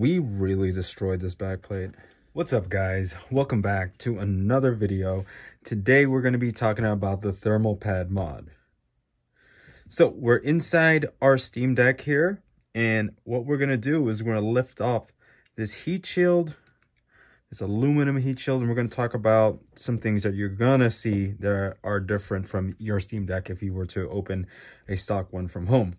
We really destroyed this backplate. What's up guys? Welcome back to another video. Today we're going to be talking about the thermal pad mod. So we're inside our Steam Deck here and what we're going to do is we're going to lift off this heat shield, this aluminum heat shield, and we're going to talk about some things that you're going to see that are different from your Steam Deck if you were to open a stock one from home.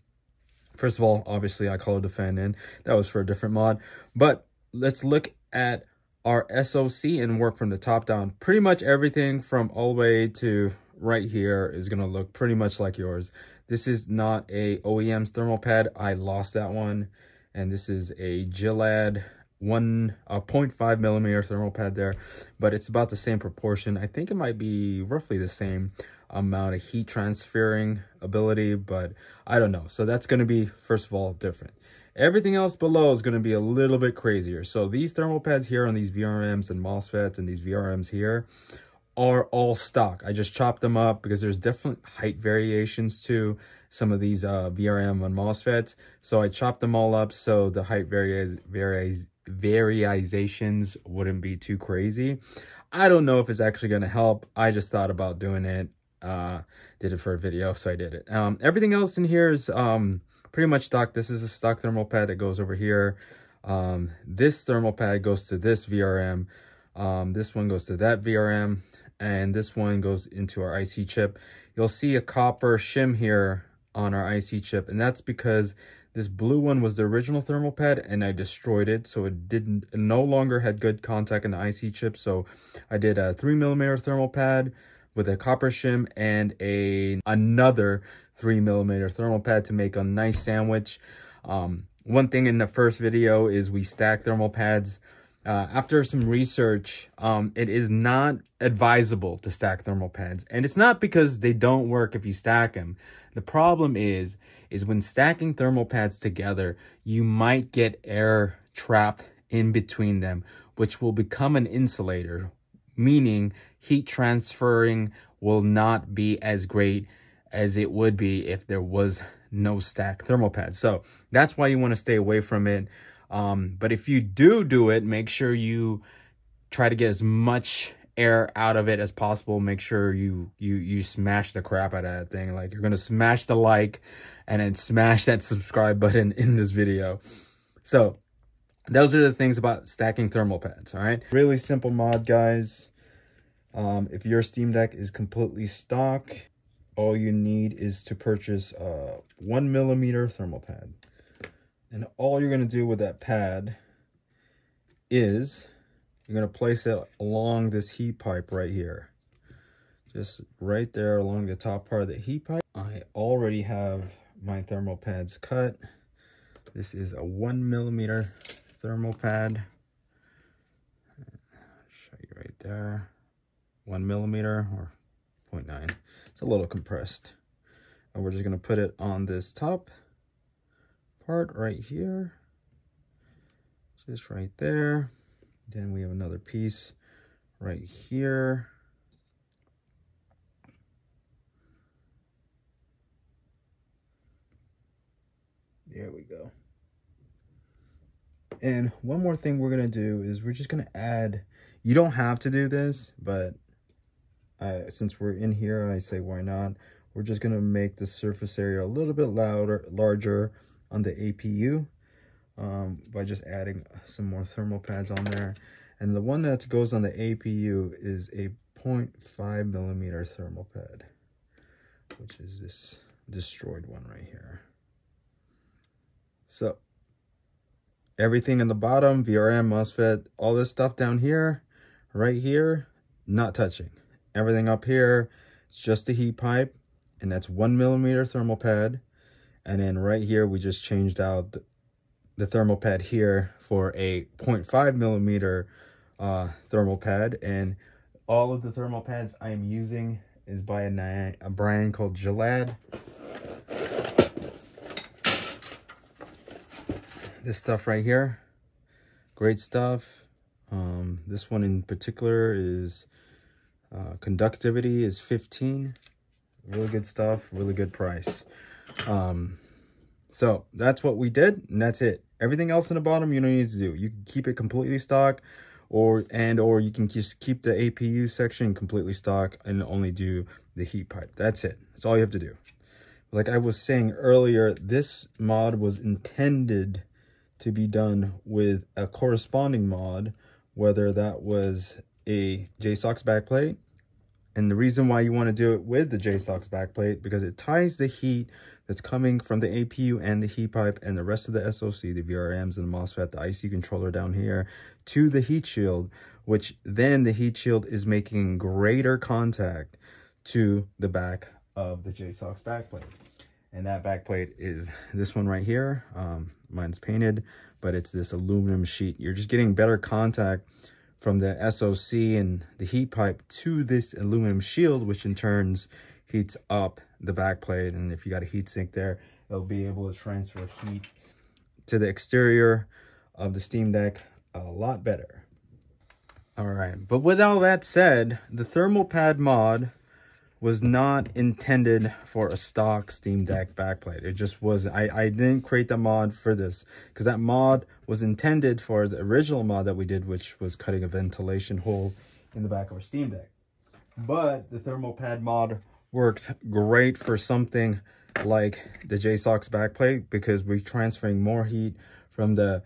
First of all, obviously I colored the fan in. That was for a different mod. But let's look at our SOC and work from the top down. Pretty much everything from all the way to right here is going to look pretty much like yours. This is not a OEM's thermal pad. I lost that one. And this is a Gelid one a 0.5 millimeter thermal pad there but it's about the same proportion i think it might be roughly the same amount of heat transferring ability, but I don't know. So that's going to be, first of all, different. Everything else below is going to be a little bit crazier. So these thermal pads here on these VRMs and MOSFETs and these VRMs here are all stock. I just chopped them up because there's different height variations to some of these uh, VRM and MOSFETs. So I chopped them all up so the height variations wouldn't be too crazy. I don't know if it's actually going to help. I just thought about doing it uh, did it for a video, so I did it. Um, everything else in here is um, pretty much stock. This is a stock thermal pad that goes over here. Um, this thermal pad goes to this VRM. Um, this one goes to that VRM. And this one goes into our IC chip. You'll see a copper shim here on our IC chip. And that's because this blue one was the original thermal pad and I destroyed it. So it didn't, it no longer had good contact in the IC chip. So I did a three millimeter thermal pad with a copper shim and a another three millimeter thermal pad to make a nice sandwich. Um, one thing in the first video is we stack thermal pads. Uh, after some research, um, it is not advisable to stack thermal pads. And it's not because they don't work if you stack them. The problem is, is when stacking thermal pads together, you might get air trapped in between them, which will become an insulator, meaning heat transferring will not be as great as it would be if there was no stack thermal pads. So that's why you want to stay away from it. Um, but if you do do it, make sure you try to get as much air out of it as possible. Make sure you you you smash the crap out of that thing. Like you're gonna smash the like and then smash that subscribe button in this video. So those are the things about stacking thermal pads, all right? Really simple mod, guys. Um, if your Steam Deck is completely stock, all you need is to purchase a one millimeter thermal pad. And all you're going to do with that pad is you're going to place it along this heat pipe right here. Just right there along the top part of the heat pipe. I already have my thermal pads cut. This is a one millimeter thermal pad. Show you right there one millimeter or 0.9. It's a little compressed. And we're just going to put it on this top part right here. Just right there. Then we have another piece right here. There we go. And one more thing we're going to do is we're just going to add, you don't have to do this, but I, since we're in here, I say, why not? We're just going to make the surface area a little bit louder, larger on the APU um, by just adding some more thermal pads on there. And the one that goes on the APU is a 0.5 millimeter thermal pad, which is this destroyed one right here. So everything in the bottom, VRM, MOSFET, all this stuff down here, right here, not touching. Everything up here is just a heat pipe, and that's one millimeter thermal pad. And then right here, we just changed out the thermal pad here for a 0.5 millimeter uh, thermal pad. And all of the thermal pads I am using is by a, a brand called Gelid. This stuff right here, great stuff. Um, this one in particular is uh, conductivity is 15. Really good stuff, really good price. Um, so that's what we did, and that's it. Everything else in the bottom, you don't need to do. You can keep it completely stock or and or you can just keep the APU section completely stock and only do the heat pipe. That's it. That's all you have to do. Like I was saying earlier, this mod was intended to be done with a corresponding mod, whether that was a JSAUX backplate. And the reason why you want to do it with the JSAUX backplate, because it ties the heat that's coming from the APU and the heat pipe and the rest of the SOC, the VRMs and the MOSFET, the IC controller down here, to the heat shield, which then the heat shield is making greater contact to the back of the JSAUX backplate. And that backplate is this one right here. Um, mine's painted, but it's this aluminum sheet. You're just getting better contact from the SOC and the heat pipe to this aluminum shield, which in turns heats up the backplate. And if you got a heat sink there, it'll be able to transfer heat to the exterior of the Steam Deck a lot better. All right, but with all that said, the thermal pad mod was not intended for a stock Steam Deck backplate. It just wasn't. I, I didn't create the mod for this because that mod was intended for the original mod that we did, which was cutting a ventilation hole in the back of our Steam Deck. But the thermal pad mod works great for something like the JSAUX backplate because we're transferring more heat from the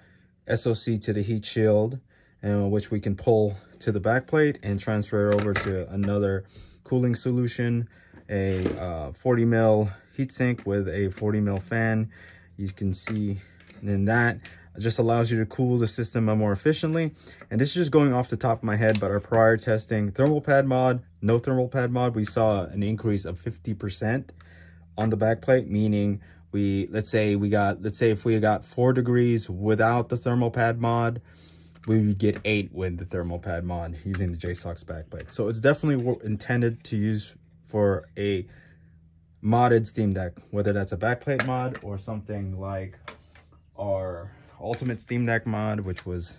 SOC to the heat shield, and which we can pull to the backplate and transfer over to another cooling solution, a uh, 40 mil heatsink with a 40 mil fan. You can see in that just allows you to cool the system more efficiently. And this is just going off the top of my head, but our prior testing, thermal pad mod, no thermal pad mod, we saw an increase of 50% on the backplate, meaning we, let's say we got, let's say if we got four degrees without the thermal pad mod, we would get eight with the thermal pad mod using the JSAUX backplate. So it's definitely intended to use for a modded Steam Deck, whether that's a backplate mod or something like our Ultimate Steam Deck mod, which was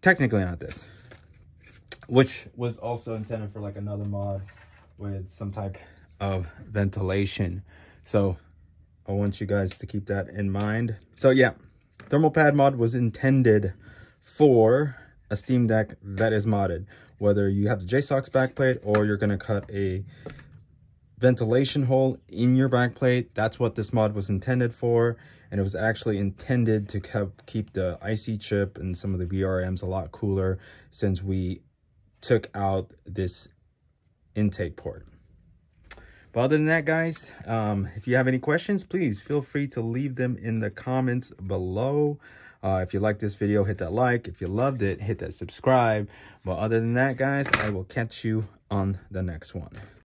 technically not this, which was also intended for like another mod with some type of ventilation. So I want you guys to keep that in mind. So yeah, thermal pad mod was intended for a Steam Deck that is modded. Whether you have the JSAUX backplate or you're going to cut a ventilation hole in your backplate, that's what this mod was intended for. And it was actually intended to keep the IC chip and some of the VRMs a lot cooler since we took out this intake port. But other than that, guys, um, if you have any questions, please feel free to leave them in the comments below. Uh, if you like this video, hit that like. If you loved it, hit that subscribe. But other than that, guys, I will catch you on the next one.